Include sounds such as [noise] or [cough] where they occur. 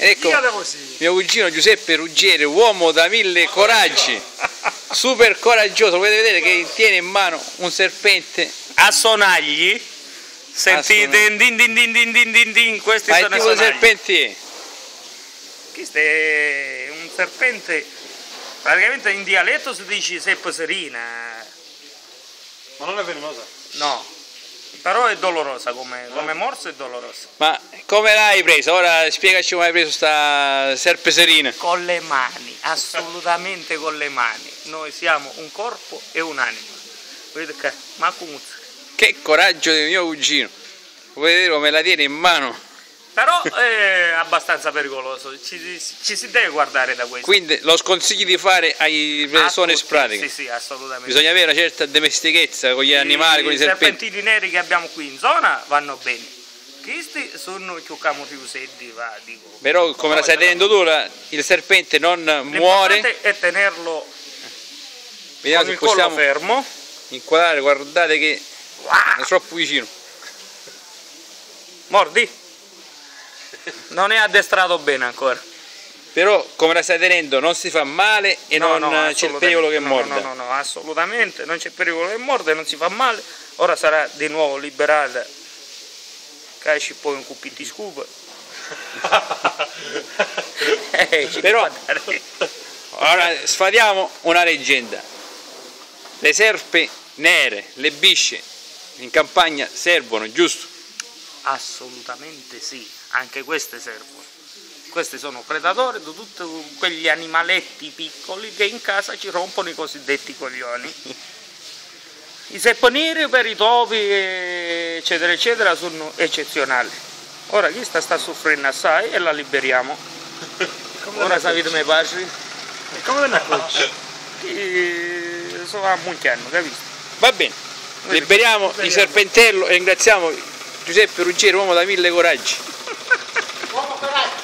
Ecco mio cugino Giuseppe Ruggeri, uomo da mille coraggi, [laughs] super coraggioso, potete vedere che tiene in mano un serpente, A sonagli, sentite din din din din din din din, questi ma sono i tipo sonagli. serpenti è? Questo è un serpente, praticamente in dialetto si dice seppa serina, Ma non è velenosa. no, però è dolorosa come, come morso è dolorosa. Ma come l'hai preso? Ora spiegaci come hai preso sta serpe serina. Con le mani, assolutamente con le mani. Noi siamo un corpo e un'anima. Vedete che, ma. Che coraggio di mio cugino. Vedere come la tiene in mano. Però è abbastanza pericoloso, ci, ci si deve guardare da questo. Quindi lo sconsigli di fare ai A persone tutti, pratiche. Sì, sì, assolutamente. Bisogna avere una certa dimestichezza con gli animali, con i serpenti. serpentini neri che abbiamo qui in zona vanno bene. Questi sono più camuti va, dico. Però come la stai tenendo tu, la- il serpente non muore. È tenerlo Vediamo con se il collo possiamo fermo. inquadrare, guardate che è troppo vicino. Mordi. Non è addestrato bene ancora. Però come la stai tenendo non si fa male e No, non no, c'è il pericolo che No, morda. No, no, no, assolutamente, non c'è pericolo che morda, non si fa male. Ora sarà di nuovo liberata. Casci poi un cuppito di scupa. [laughs] Eh, Però-. Ora sfadiamo una leggenda. Le serpe nere, le bisce in campagna servono, giusto? Assolutamente sì, anche queste servono. Questi sono predatori di tutti quegli animaletti piccoli che in casa ci rompono i cosiddetti coglioni. I sepponieri per i topi, eccetera, eccetera, sono eccezionali. Ora questa sta soffrendo assai e la liberiamo. Ora sapete me padri? E come ve ne accorgi? Che sono a Munchiano, capito? Va bene, liberiamo il serpentello e ringraziamo Giuseppe Ruggeri, uomo da mille coraggi. Uomo coraggio.